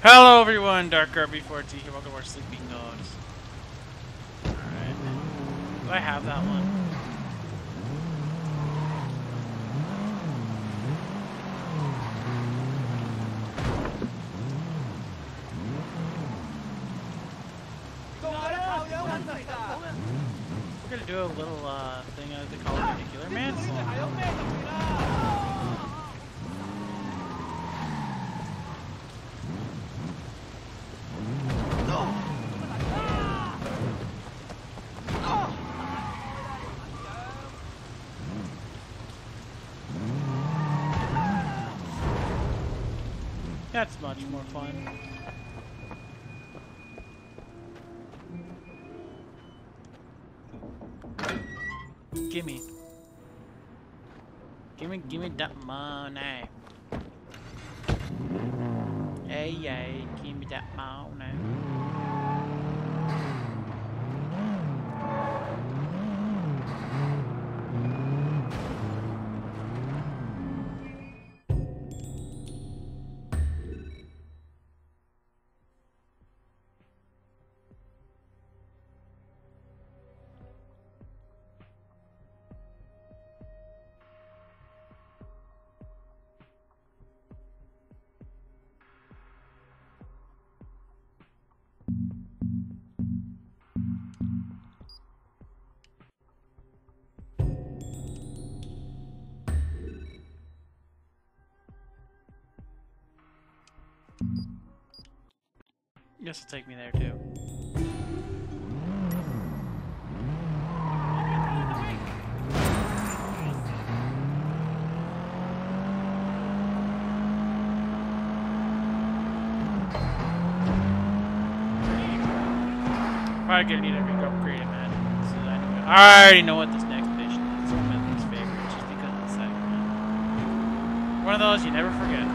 Hello everyone, Dark Kirby 14 here, welcome to our Sleeping Dogs. Alright. Do I have that one? We're gonna do a little uh, thing as they call it Particular Manslaughter. That's much more fun. Gimme. Gimme, gimme that money. Hey, hey, gimme that money. Guess it'll take me there too. Probably gonna need every upgrade, man. I already know what this next mission is. It's one of my least favorites, just because of the second one. One of those you never forget.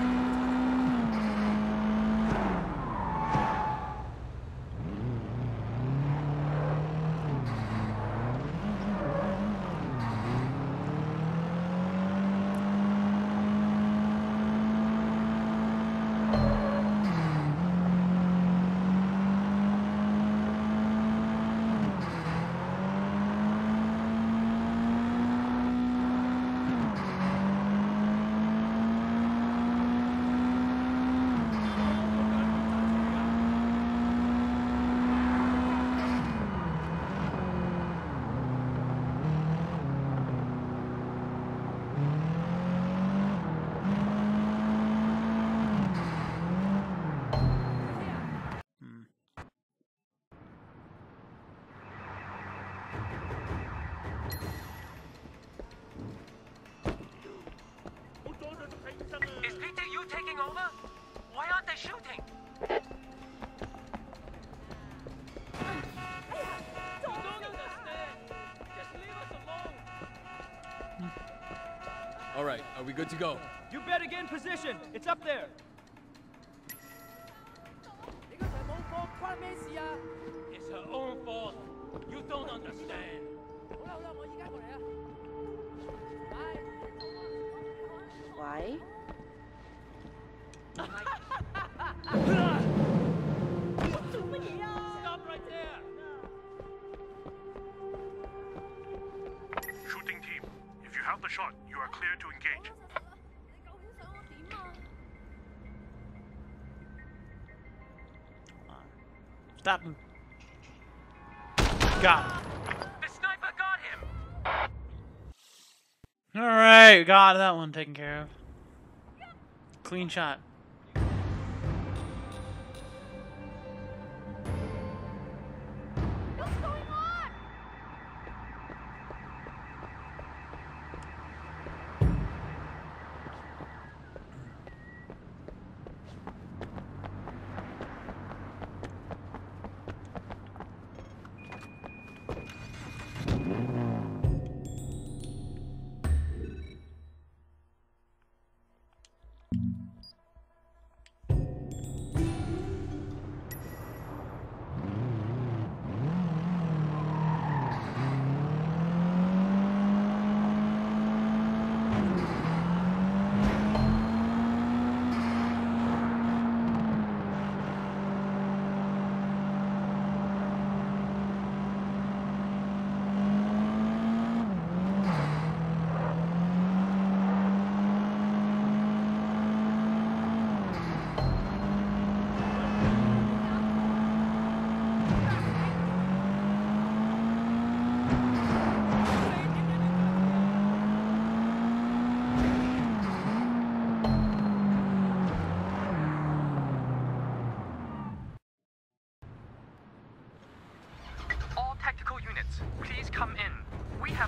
Are we good to go? You better get in position. It's up there. It's her own fault. You don't understand. 喂，Stop him. Got him. The sniper got him. Alright, got that one taken care of. Clean shot.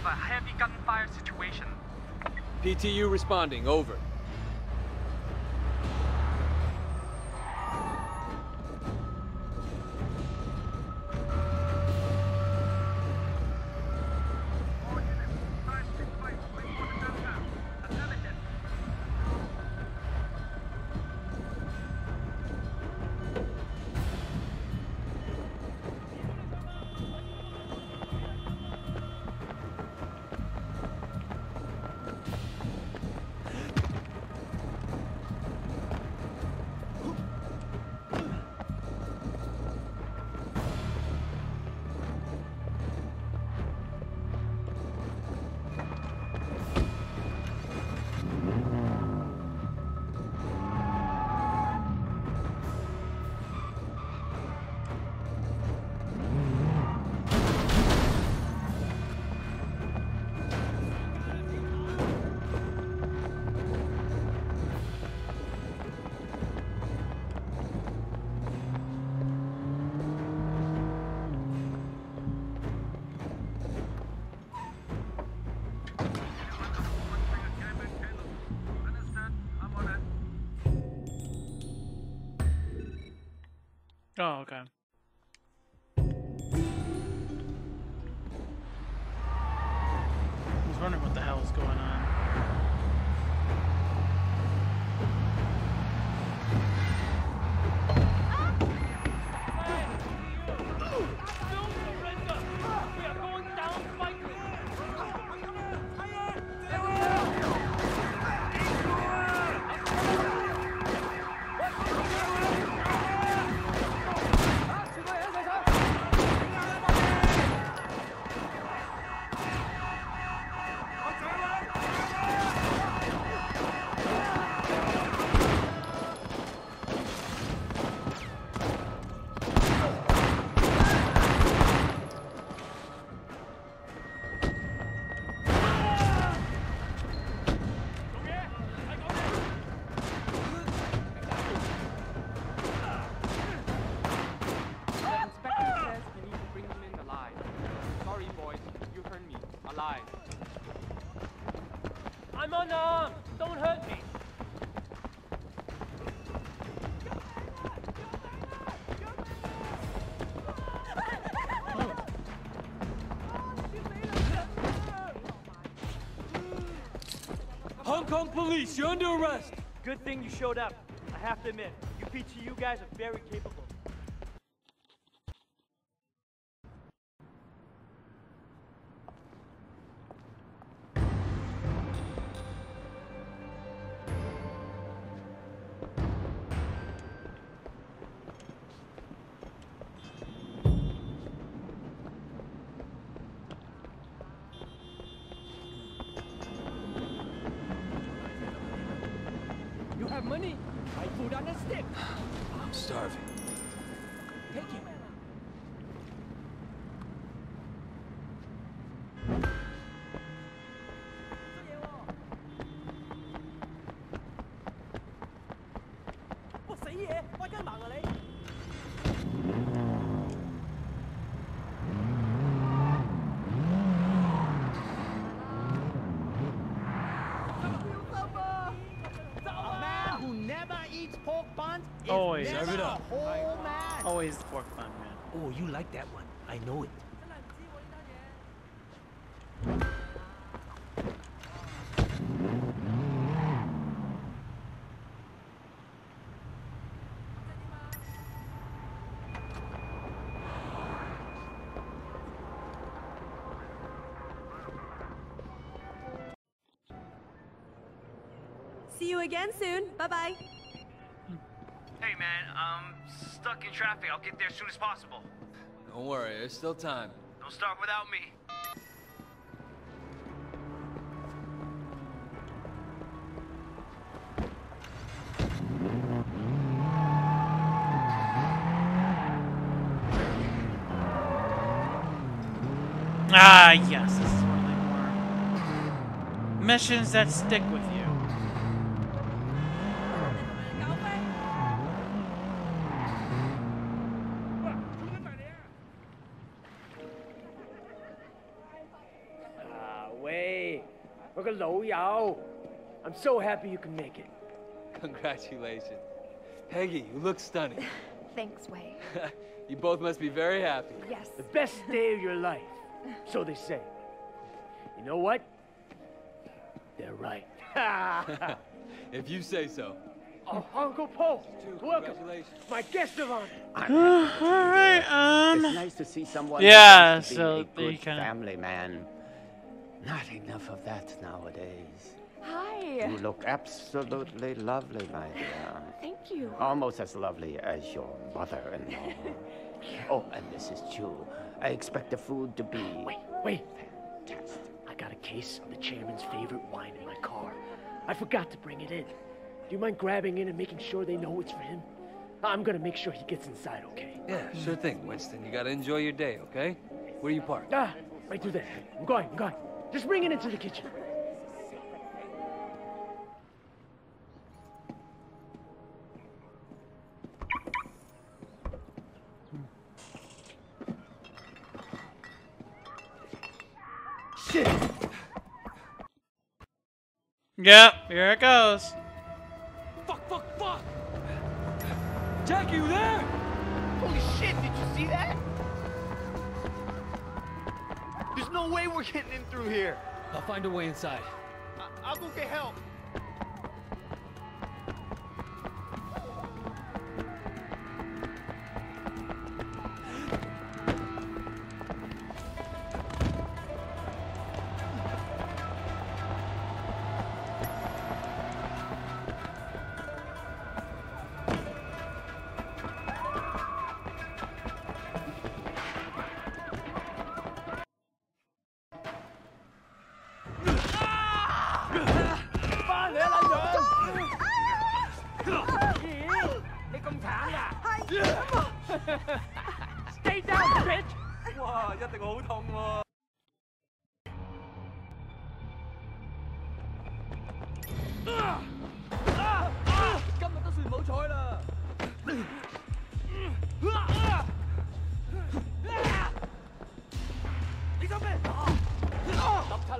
A heavy gunfire situation. PTU responding, over. Police, you're under arrest! Good thing you showed up. I have to admit, you guys are very capable. Pork buns is Always. never Serve it a whole man. Always the pork bun, man. Oh, you like that one. I know it. See you again soon. Bye bye bye. Man, I'm stuck in traffic. I'll get there as soon as possible. Don't worry, there's still time. Don't start without me. Ah, yes, this is one of the more missions that stick with you. Ciao. I'm so happy you can make it. Congratulations. Peggy, you look stunning. Thanks, Wei. you both must be very happy. Yes. The best day of your life, so they say. You know what? They're right. if you say so. Oh, Uncle Po, welcome. My guest of honor. All right, um. It's nice to see someone. Yeah, so they kind of. Family man. Not enough of that nowadays. Hi. You look absolutely lovely, my dear. Thank you. Almost as lovely as your mother-in-law. oh, and Mrs. Chu. I expect the food to be Wait, wait. fantastic. I got a case of the chairman's favorite wine in my car. I forgot to bring it in. Do you mind grabbing in and making sure they know it's for him? I'm gonna make sure he gets inside, okay? Yeah, sure thing, Winston. You gotta enjoy your day, okay? Where you parked? Ah, right through there. I'm going, I'm going. Just bring it into the kitchen. Shit! Yep, here it goes. Fuck, fuck, fuck! Jackie, you there? No way we're getting in through here. I'll find a way inside. I- I'll go get help.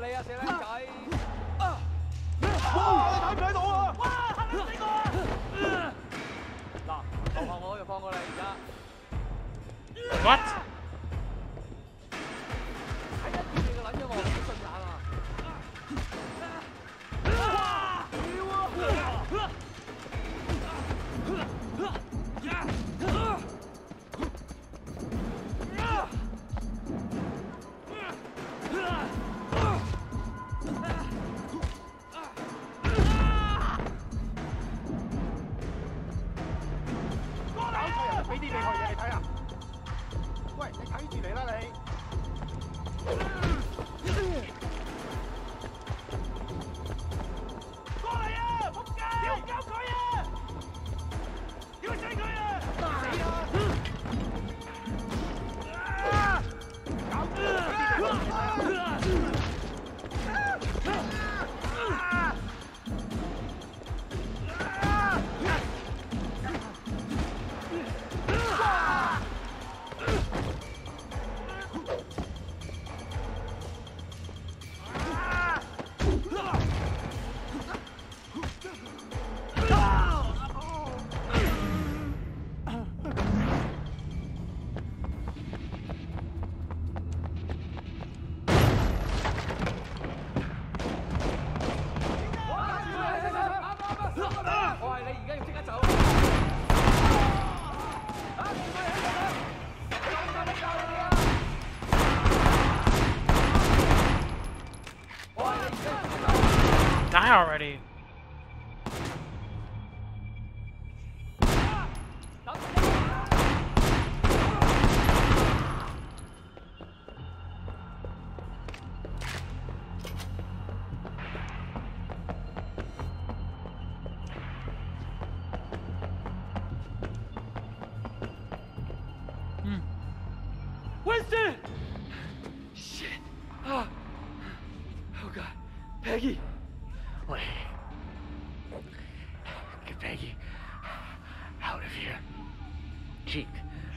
你啊，死僆仔！哇，你睇唔睇到啊？哇，嚇死我嗱，放下我又放過你而家。What?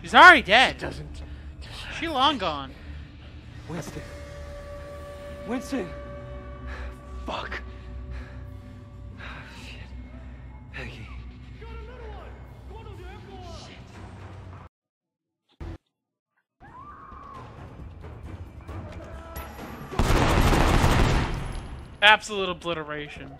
She's already dead. doesn't. She long gone. Winston. Winston! Fuck. Shit. Peggy. Absolute obliteration.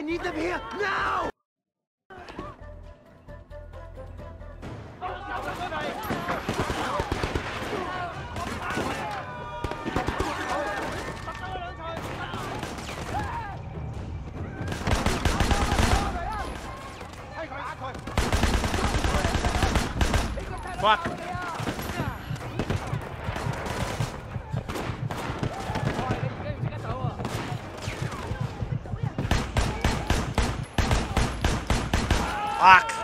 I need them here now! Fuck.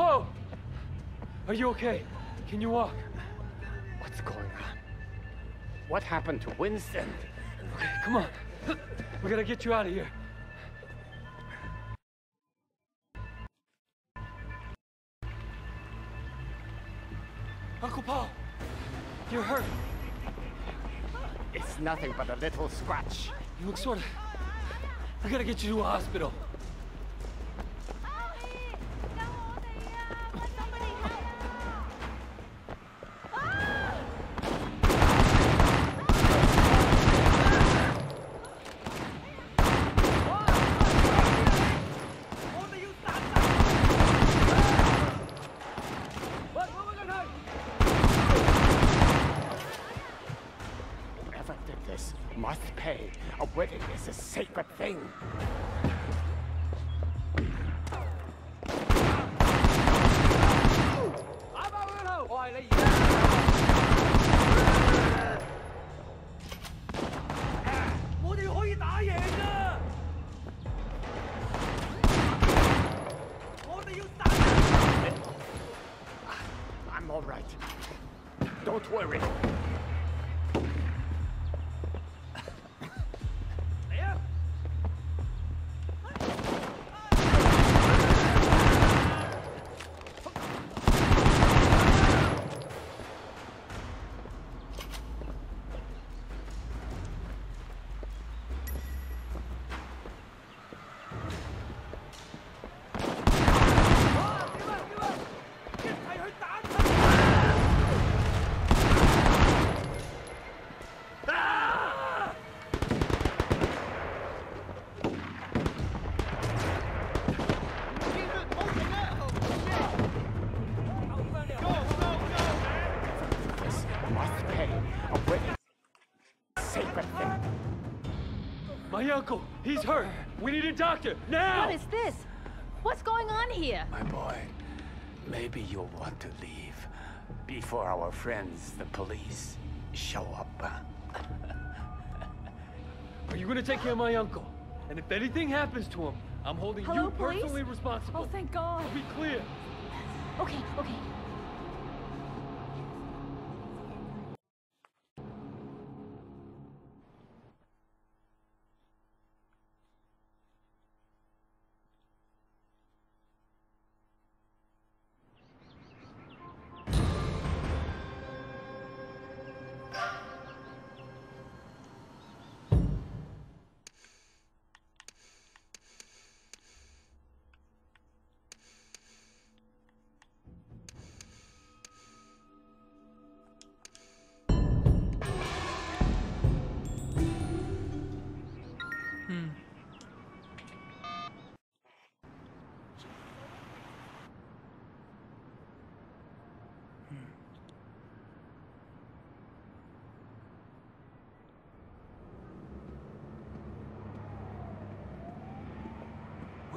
Whoa! Are you okay? Can you walk? What's going on? What happened to Winston? Okay, come on. We gotta get you out of here. Uncle Po, you're hurt. It's nothing but a little scratch. You look sort of... We gotta get you to a hospital. Is a sacred thing. My uncle, he's hurt. We need a doctor now. What is this? What's going on here? My boy, maybe you'll want to leave before our friends, the police, show up. Are you gonna take care of my uncle? And if anything happens to him, I'm holding Hello, you police? personally responsible. Oh, thank God. I'll be clear. Okay, okay.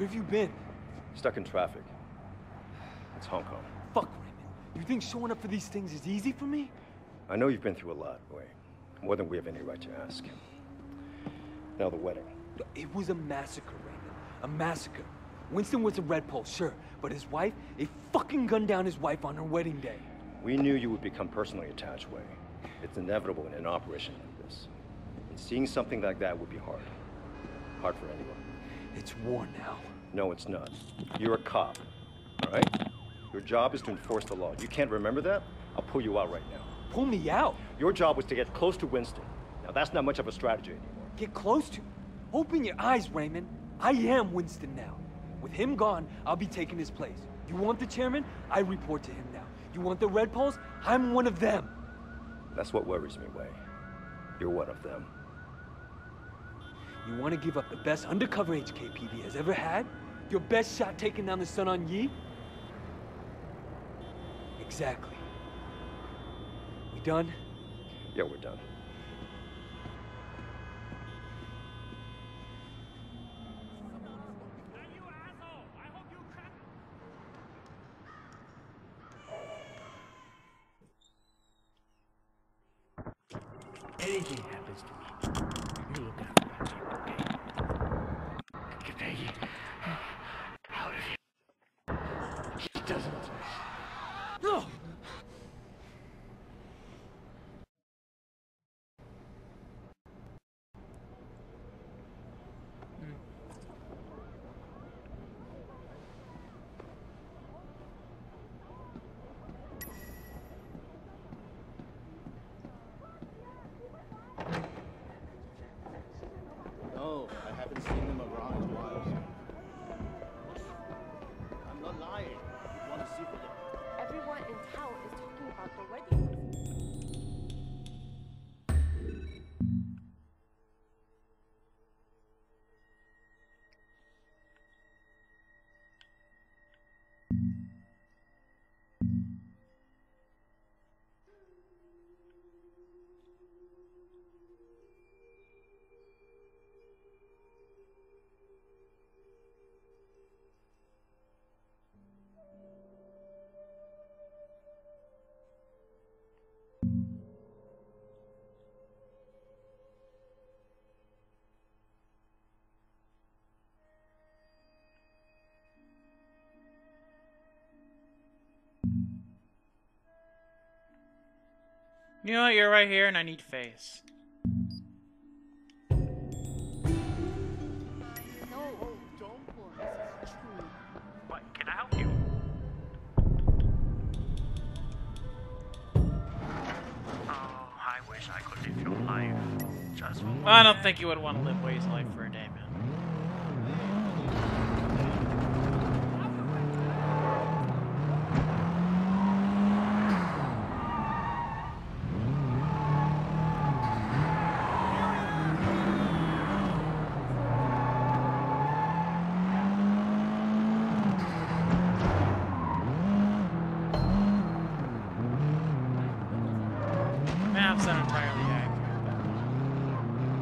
Where have you been? Stuck in traffic. It's Hong Kong. Fuck, Raymond. You think showing up for these things is easy for me? I know you've been through a lot, Wei. More than we have any right to ask. Now the wedding. It was a massacre, Raymond. A massacre. Winston was a red pole, sure, but his wife, they fucking gunned down his wife on her wedding day. We knew you would become personally attached, Wei. It's inevitable in an operation like this. And seeing something like that would be hard. Hard for anyone. It's war now. No, it's not. You're a cop, all right? Your job is to enforce the law. You can't remember that? I'll pull you out right now. Pull me out? Your job was to get close to Winston. Now, that's not much of a strategy anymore. Get close to. Open your eyes, Raymond. I am Winston now. With him gone, I'll be taking his place. You want the chairman? I report to him now. You want the Red Poles? I'm one of them. That's what worries me, Wei. You're one of them. You want to give up the best undercover HKPD has ever had? Your best shot taking down the Sun On Yee? Exactly. We done? Yeah, we're done. You know what? You're right here, and I need face. No, don't worry. This is true. What? Can I help you? Oh, I wish I could live your life. Just for one I don't think you would want to live Wei's life for a day, man. Maps not entirely accurate. but-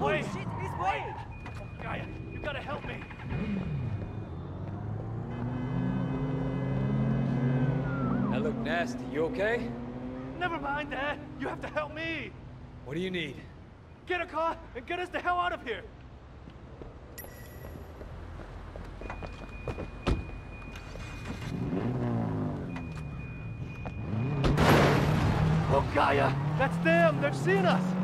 Wait! Shit, he's Wade! Oh, Gaia, you gotta help me! That look nasty. You okay? Never mind that! You have to help me! What do you need? Get a car and get us the hell out of here! Oh, Gaia! That's them! They've seen us!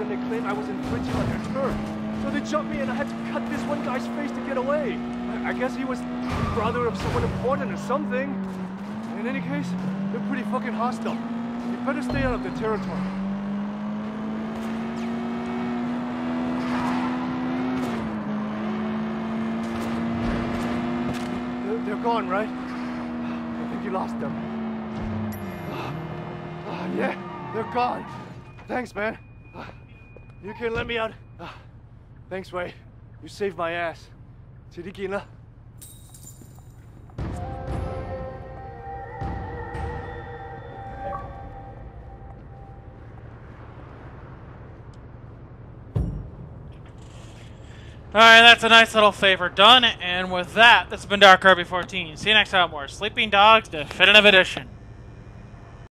And they claimed I was infringing on their turf. So they jumped me and I had to cut this one guy's face to get away. I, I guess he was the brother of someone important or something. In any case, they're pretty fucking hostile. You better stay out of their territory. They're, they're gone, right? I think you lost them. Ah, yeah, they're gone. Thanks, man. You can let me out. Ah, Thanks, Wei. You saved my ass. Siddiqui na. Alright, that's a nice little favor done, and with that, this has been Dark Kirby 14. See you next time, more Sleeping Dogs Definitive Edition.